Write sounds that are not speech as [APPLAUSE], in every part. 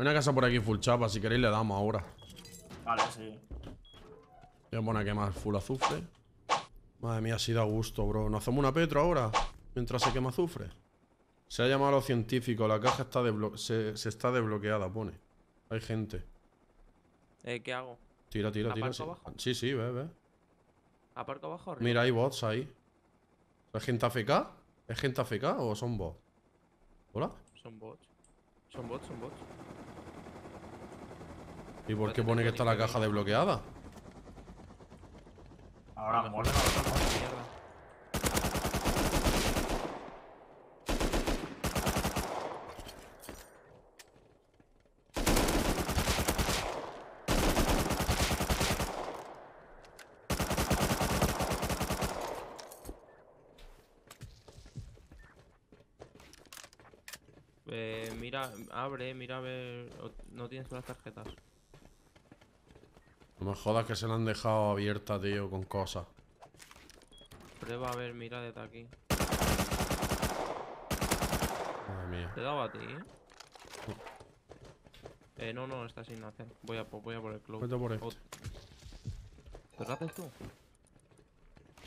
Hay una casa por aquí full chapa, si queréis le damos ahora. Vale, sí. Voy a poner a quemar full azufre. Madre mía, si da gusto, bro. ¿Nos hacemos una petro ahora? Mientras se quema azufre. Se ha llamado a los científicos. La caja está se, se está desbloqueada, pone. Hay gente. Eh, ¿qué hago? Tira, tira, tira. ¿Aparco Sí, abajo? sí, sí, ve, ve. ¿Aparco abajo? arriba? Mira, hay bots ahí. ¿Es gente AFK? ¿Es gente AFK o son bots? ¿Hola? Son bots. Son bots, son bots. ¿Y por qué pone que está la caja desbloqueada? Ahora mola. lo toco, mierda. Eh, mira, abre, mira a ver. No tienes las tarjetas. No me jodas que se la han dejado abierta, tío, con cosas. Prueba a ver, mira desde aquí. Madre mía. Te he dado a ti, ¿eh? Eh, no, no, está sin hacer. Voy a, voy a por el club. Vete por este. ¿Te lo haces tú?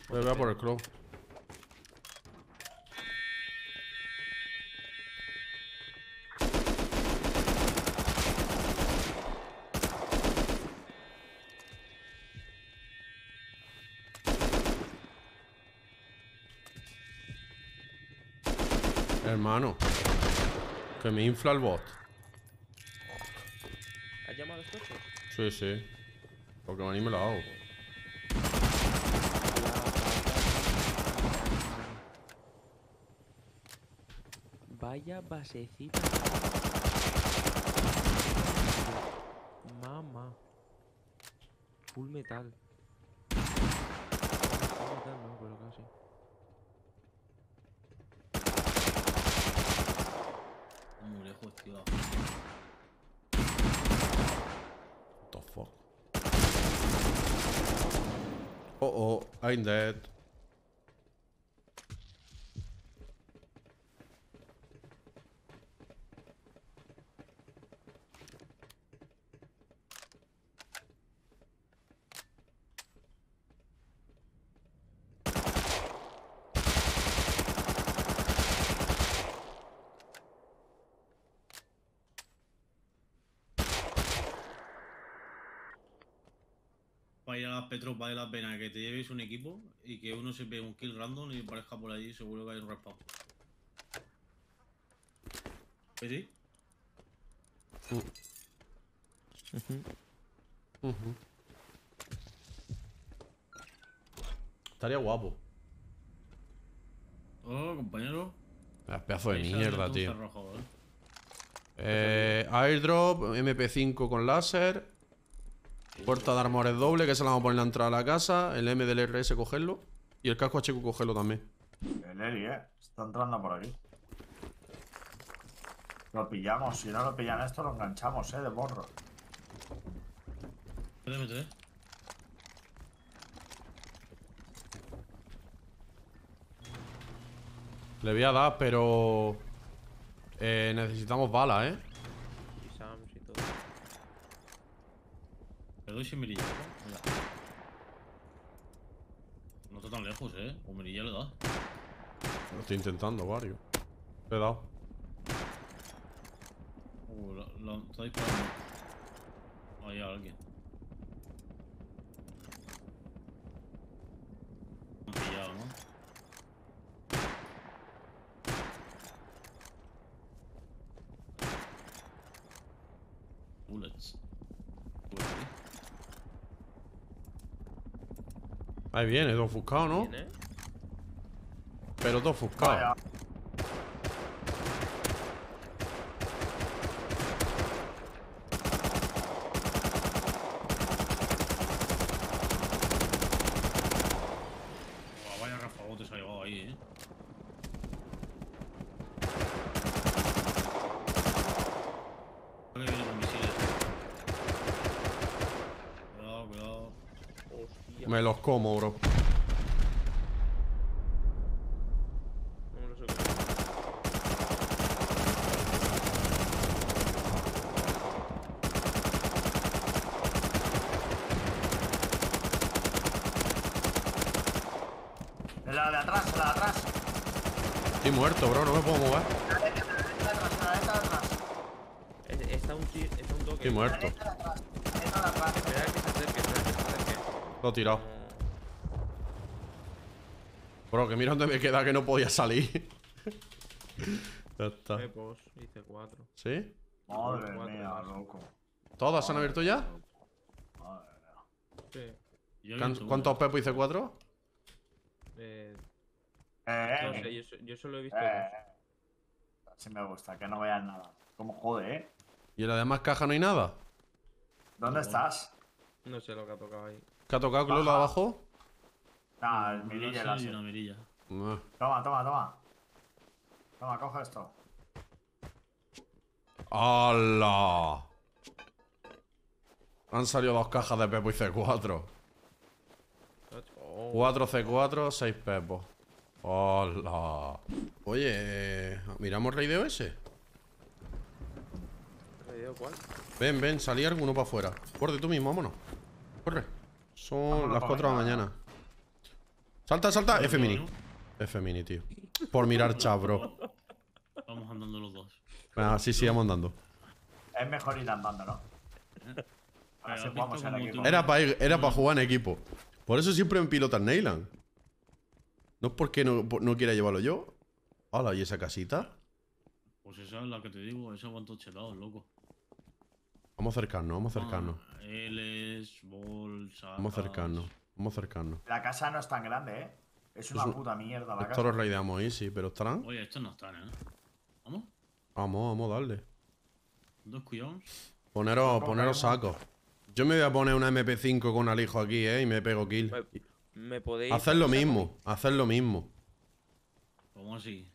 Voy a por el club. Hermano. Que me infla el bot. ¿Has llamado a los coches? Sí, sí. Porque ni me lo hago. Vaya basecita. Mamá. Full metal. Full metal no, pero casi. Tío. What the fuck? Oh, I'm dead. Vaya las Petro, vale la pena que te lleves un equipo y que uno se pegue un kill random y aparezca por allí seguro que hay un respawn. ¿Que sí? Ujú. Estaría guapo. Oh, compañero. Es pedazo de Ahí mierda, tío. rojo, eh. Eh, airdrop, MP5 con láser. Puerta de armores doble, que se la vamos a poner en la entrada de la casa. El M del RS cogerlo. Y el casco HQ cogerlo también. El Eli, eh. Está entrando por aquí. Lo pillamos. Si no lo pillan esto, lo enganchamos, eh, de morro. Métete, métete. Le voy a dar, pero... Eh, necesitamos balas, ¿eh? Y Sams y todo. Doy mirilla. Mira. No está tan lejos, eh. Con mirilla le da. Lo estoy intentando, varios. Le he dado. Uh, la, la- está disparando. Ahí hay alguien. Me han pillado, ¿no? Bullets. Bullets, ¿eh? Ahí viene, todo ofuscado, ¿no? Pero todo ofuscado. cómo, bro. La de atrás, la de atrás. Estoy muerto, bro, no me puedo mover. Está un, está un toque. Estoy muerto. Lo he tirado. Bro, que mira dónde me queda que no podía salir. [LAUGHS] ya está. Pepos, hice cuatro. ¿Sí? Madre Cuatro mía, loco. ¿Todas se han abierto ya? Madre mía. Sí. ¿Cuántos uno. Pepo hice cuatro? Eh, Eh, no eh, sé, yo, so- yo solo he visto eh. Sí me gusta, que no vean nada. Como jode, ¿eh? ¿Y en la demás caja no hay nada? ¿Dónde estás? dos. No sé lo que ha tocado ahí. ¿Qué ha tocado Baja. abajo? Ah, el Un mirilla láser y láser. una mirilla. No. Toma, toma, toma. Toma, coge esto. ¡Hala! Han salido dos cajas de Pepo y C4. Oh, 4 C4, 6 Pepos. ¡Hola! Oye, eh, ¿miramos Raideo ese? ¿te digo cuál? Ven, ven, salí alguno para afuera. Corre tú mismo, vámonos. Corre. Son Vámonos las pa' 4 de la mañana. Salta, salta. F mini. F mini, tío. Por mirar [LAUGHS] chat, bro. Vamos andando los dos. Venga, sí, sí, vamos andando. Es mejor ir andando, ¿no? Visto en equipo. Era para era pa jugar en equipo. Por eso siempre en pilotas Neyland. No es porque no, no quiera llevarlo yo. Hola, ¿y esa casita? Pues esa es la que te digo, ese aguantó chelados, loco. Vamos a acercarnos, vamos a acercarnos. Ah, Ls, bolsas. Vamos a acercarnos. Vamos a acercarnos. La casa no es tan grande, ¿eh? Es una Es un- puta mierda la Esto casa. lo raideamos ahí, sí, pero estarán. Oye, estos no están, ¿eh? Vamos, Vamos, vamos a darle. dos cuidados. Poneros, Pues poneros sacos. Yo me voy a poner una MP5 con alijo aquí, eh, y me pego kill. Me- Me podéis. Hacer lo mismo, hacer lo mismo. Vamos así.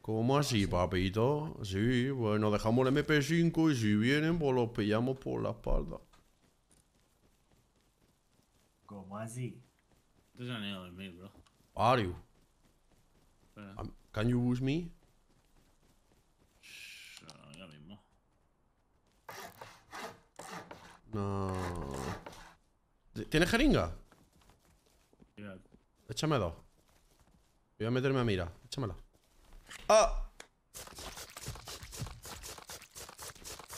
¿Cómo así, papito? Sí, bueno, dejamos el MP5 y si vienen, pues los pillamos por la espalda. ¿Cómo así? Se han ido a dormir, bro. Are you? Um, Can you use me? shh, ya mismo. No. ¿Tienes jeringa? Mira, Échame dos. Voy a meterme a mira. Échamela. ¡Ah!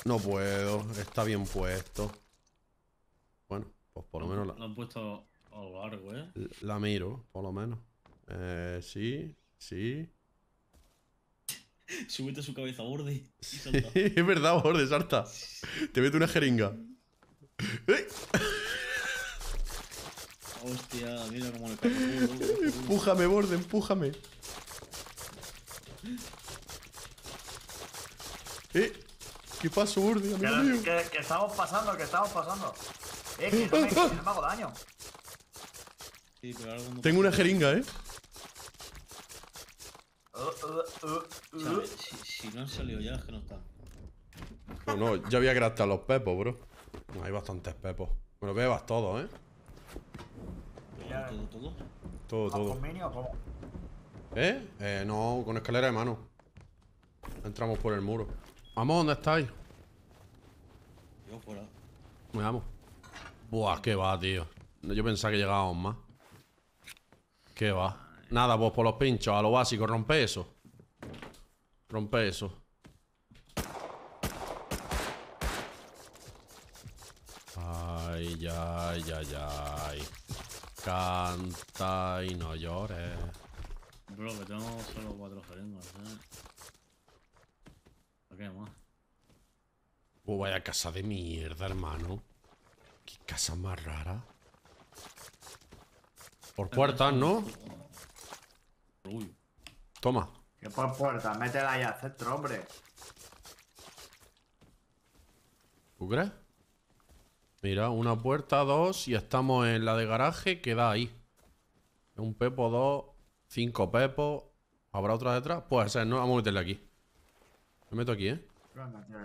No puedo. Está bien puesto. Pues por lo menos la, Lo han puesto a lo largo, ¿eh? la miro, por lo menos. Eh, sí, sí. [LAUGHS] Súbete su cabeza borde y Sí, salta. [LAUGHS] es verdad, borde, salta. Te meto una jeringa. ¡Eh! [LAUGHS] Hostia, mira cómo le cae. Empújame, borde, empújame. ¿Eh? ¿Qué pasó, borde, Que, amigo mío? que- que estamos pasando, que estamos pasando. Eh, que no me, que no me hago daño. Sí, pero ahora cuando Tengo una jeringa, ¿eh? Uh, uh, uh, uh. ¿Sabes? Si, si no han salido ya, es que no están. No, no, ya había grastado los pepos, bro. No, hay bastantes pepos. Me los bebas todos, ¿eh? Todo, todo. Todo, ¿Vas todo. con mini o cómo? ¿Eh? Eh, no, con escalera de mano. Entramos por el muro. Vamos, ¿dónde estáis? Yo fuera. Veamos. Buah, qué va, tío. Yo pensaba que llegábamos más. ¿Qué va? Nada, pues por los pinchos, a lo básico, rompe eso. Rompe eso. Ay, ay, ay, ay. Canta y no llores. Bro, que tengo solo cuatro jeringas, ¿eh? ¿Para qué más? Oh, vaya casa de mierda, hermano. Qué casa más rara. Por puertas, ¿no? Uy, Toma. Que por puerta, métela ahí al centro, hombre. ¿Tú crees? Mira, una puerta, dos, y estamos en la de garaje que da ahí. Un pepo, dos, cinco pepos. ¿Habrá otra detrás? Puede ser, ¿no? Vamos a meterle aquí. Me meto aquí, ¿eh? Venga, tío,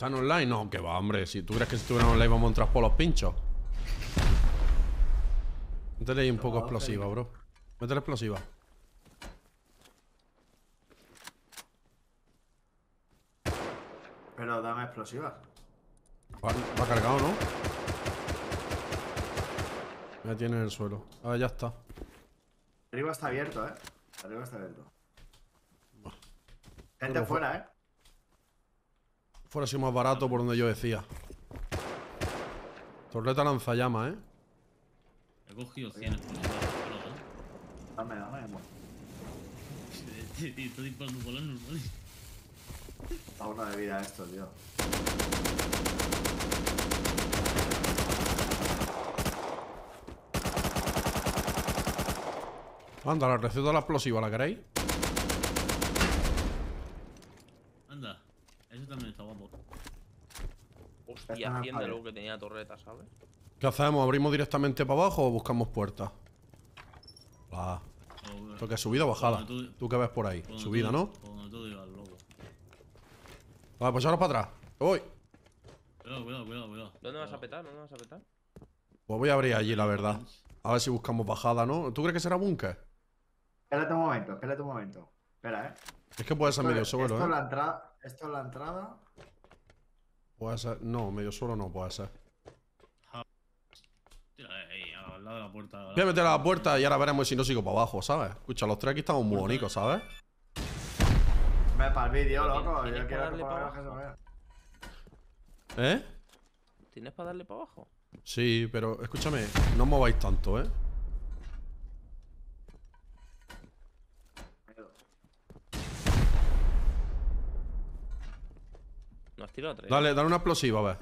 ¿Están online? No, que va, hombre. Si tú crees que si estuvieran online vamos a entrar por los pinchos. Métele ahí un poco explosiva, bro. Métele explosiva. Pero dame explosivas. Va, va cargado, ¿no? Me tiene en el suelo. Ah, ya está. Arriba está abierto, eh. Arriba está abierto. Gente Pero fue- fuera, eh. Fuera sido más barato por donde yo decía. Torreta lanzallamas, ¿eh? He cogido 100 explosivos. ¿eh? Dame, dame. Tío, Estoy disparando por las normales. Da uno de vida esto, tío. Anda, la receta de la explosiva, ¿la queréis? Anda, eso también está guapo. Hostia, Están a 100 de pared. lo que tenía torreta, ¿sabes? ¿Qué hacemos? ¿Abrimos directamente para abajo o buscamos puertas? Ah, ¿esto qué es subida o bajada? Tú- ¿Tú qué ves por ahí? cuando Subida, tú- ¿no? Cuando tú digas, loco. Vale, pues ahora para atrás. ¿Qué voy? Cuidado, cuidado, cuidado, cuidado. ¿Dónde vas a petar? ¿Dónde vas a petar? Pues voy a abrir allí, la verdad. A ver si buscamos bajada, ¿no? ¿Tú crees que será búnker? Espérate un momento, espérate un momento. Espera, eh. Es que puede ser medio esto, suelo, esto es ¿eh? la entrada. Esto es la entrada. Puede ser. No, medio suelo no puede ser. Tira ahí, al lado de la puerta. Voy a meter a la puerta y ahora veremos si no sigo para abajo, ¿sabes? Escucha, los tres aquí estamos muy bonitos, ¿sabes? Ve para el vídeo, loco. tienes Yo que quiero que para que se abajo. vea. ¿Eh? ¿Tienes para darle para abajo? Sí, pero escúchame, no os mováis tanto, ¿eh? No has tirado tres. Dale, dale una explosiva, a ver.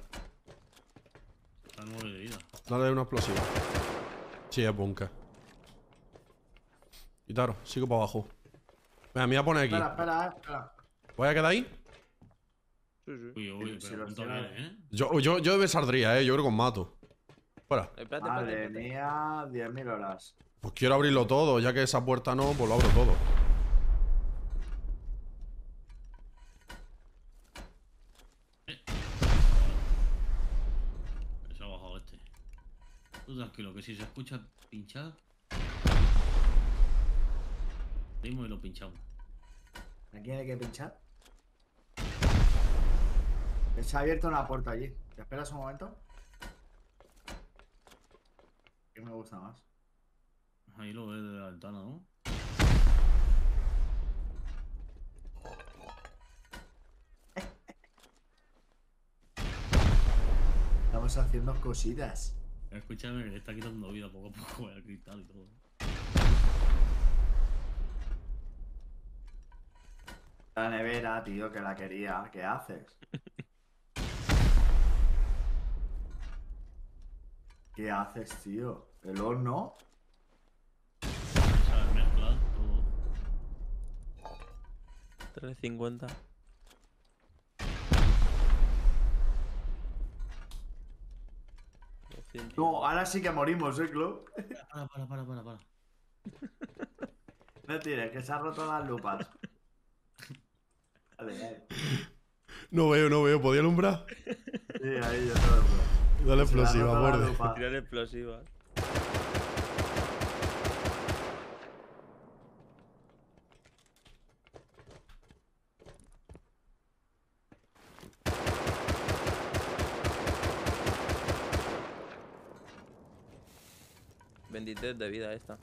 Está nueve de vida. Dale una explosiva. Sí, es búnker. Quitaros, sigo para abajo. Venga, me voy a poner aquí. Espera, espera, eh, espera. ¿Voy a quedar ahí? Sí, sí. Uy, uy, Si pero bien, ¿eh? Yo, yo, yo me saldría, ¿eh? Yo creo que os mato. Fuera. Espérate, espérate, Madre espérate. mía, 10.000 horas. Pues quiero abrirlo todo, ya que esa puerta no, pues lo abro todo. Se ha bajado este. Tú tranquilo, que si se escucha pinchar. Dimos y lo pinchamos. Aquí hay que pinchar. Se ha abierto una puerta allí. ¿Te esperas un momento? ¿Qué me gusta más? Ahí lo ves de la ventana, ¿no? Estamos haciendo cositas. Escúchame, que le está quitando vida poco a poco al cristal y todo. La nevera, tío, que la quería. ¿Qué haces? [LAUGHS] ¿Qué haces, tío? ¿El horno? Mezclar todo. 350. No, ahora sí que morimos, ¿eh, Club? Para, para, para, para, para. No tires, que se han roto las lupas. Dale, dale. No veo, no veo. ¿Podía alumbrar? Sí, ahí yo todo. Dale explosiva, borde. Tirar explosivas. ...23 de vida esta.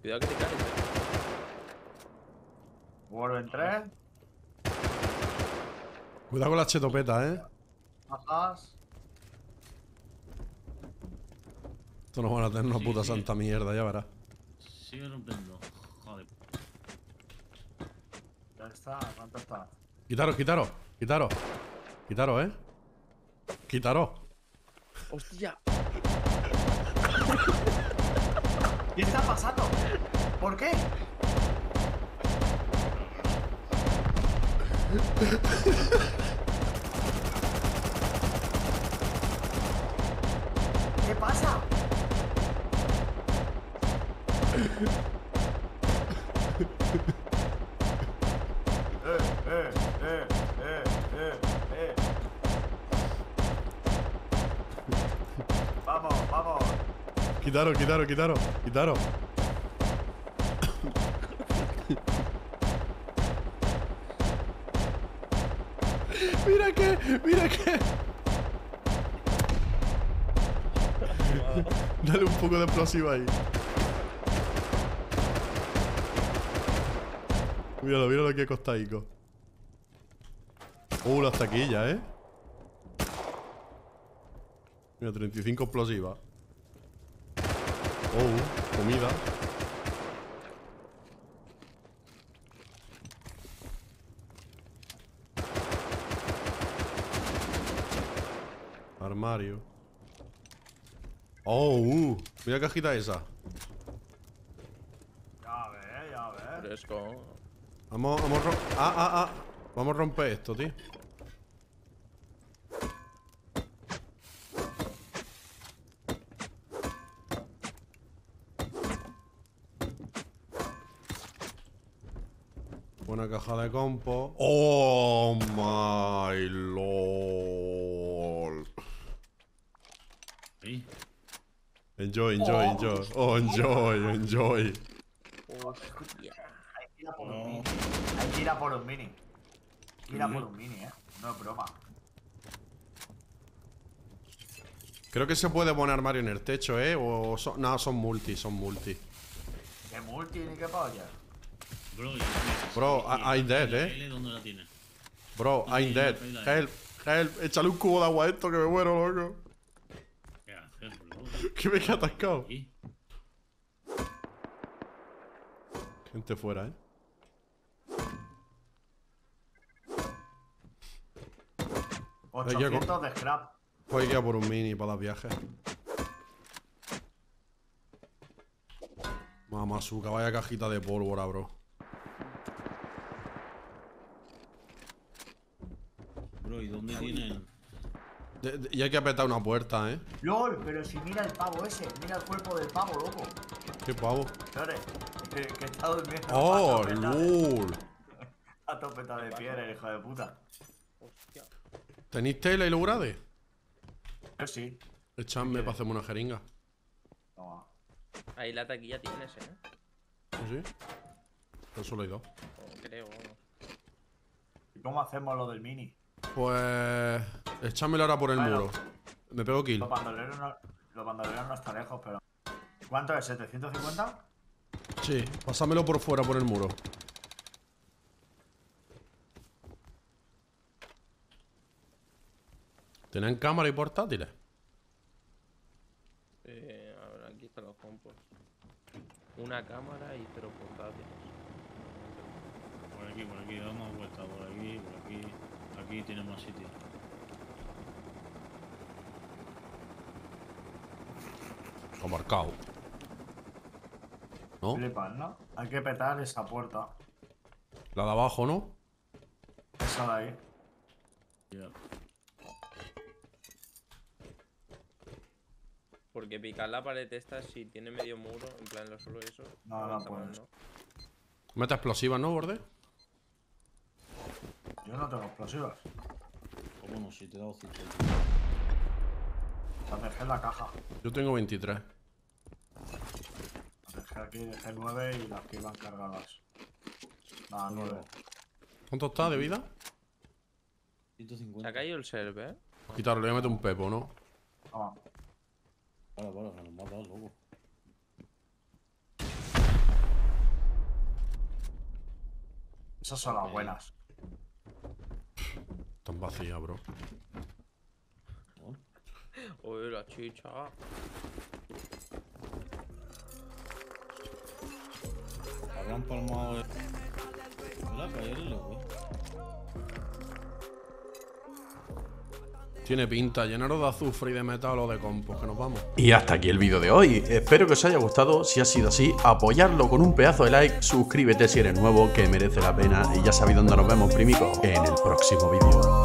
Cuidado que te caes. eh. Vuelvo en tres. Cuidado con la chetopeta, ¿eh? Bajas. Esto nos van a tener una Sí, puta sí. santa mierda, ya verás. Sigue rompiendo. Joder. Ya está, ¿cuánto está? Quitaros, quitaros, quitaros. Quitaros, ¿eh? Quitaros. ¡Hostia! ¿Qué está pasando? ¿Por qué? ¿Qué pasa? Eh, eh, eh, eh, eh, eh. Vamos, vamos. Quitaros, quitaros, quitaros, quitaros. [LAUGHS] mira que, mira que. [LAUGHS] Dale un poco de explosiva ahí. Míralo, míralo que costaico. Uh, las taquillas, ¿eh? Mira, 35 explosivas. Oh, comida. Armario. Oh, uh, mira cajita esa. Ya ves, ya ves. Fresco. Vamos, vamos Ah, ah, ah. Vamos a romper esto, tío. Caja de compo. Oh my lord. Enjoy, enjoy, enjoy. Oh, enjoy, enjoy. Hostia. Hay que ir a por un mini. Hay que ir a por un mini. Hay que ir a por un mini, eh. No es broma. Creo que se puede poner armario en el techo, ¿eh? O son... No, son multi, son multi. ¿Qué multi ni qué polla? Bro, y- Bro, I'm dead, eh. Bro, I'm dead. Help, help. Échale un cubo de agua a esto que me muero, loco. ¿Qué haces, bro? Que me he quedado atascado. Gente fuera, ¿eh? Hay que 800 de scrap. Pues hay que ir a por un mini para dar viajes. Mamazuca, vaya cajita de pólvora, bro. Bro, ¿y dónde tienen? De- de- y hay que apretar una puerta, ¿eh? LOL, pero si mira el pavo ese, mira el cuerpo del pavo, loco. Qué pavo. Señores, que, que está durmiendo. ¡Oh, lol! [LAUGHS] A topeta de piedra, el hijo de puta. Hostia. ¿Tenéis tela y lo grade? Yo sí. Echadme para hacerme una jeringa. Toma. Ahí la taquilla tienes, eh. ¿Sí? Yo solo hay dos. O creo. ¿Y cómo hacemos lo del mini? Pues... Echádmelo ahora por el Bueno. muro. Me pego kill. Los bandoleros no, los bandoleros no está lejos, pero. ¿Cuánto es? ¿750? Sí, pásamelo por fuera, por el muro. ¿Tienen cámara y portátiles? Eh, a ver, aquí están los compos. Una cámara y cero portátiles. Por aquí, por aquí, damos vuelta, por aquí, por aquí. Aquí tiene más sitio. Está marcado. ¿No? Flipas, ¿no? Hay que petar esa puerta. La de abajo, ¿no? Esa de ahí. Porque picar la pared esta, si tiene medio muro, en plan lo solo eso. No, no puedes. ¿no? Meta explosivas, ¿no, borde? Yo no tengo explosivos. ¿Cómo no? Si te he dado 5. Las dejé en la caja. Yo tengo 23. Las dejé aquí, dejé 9 y las que iban cargadas. Nada, 9. ¿Cuánto está de vida? 150. Se ha caído el server, ¿eh? Quitarlo, le voy a meter un pepo, ¿no? Toma. Para, para, que nos mata, loco. Esas son las buenas. Están vacías, bro. [LAUGHS] Uy, la chicha. Habrán palmado. ¿Verdad? Caerle, güey. Tiene pinta, llenaros de azufre y de metal o de compost, que nos vamos. Y hasta aquí el vídeo de hoy. Espero que os haya gustado. Si ha sido así, apoyarlo con un pedazo de like. Suscríbete si eres nuevo, que merece la pena. Y ya sabéis dónde nos vemos, primicos, en el próximo vídeo.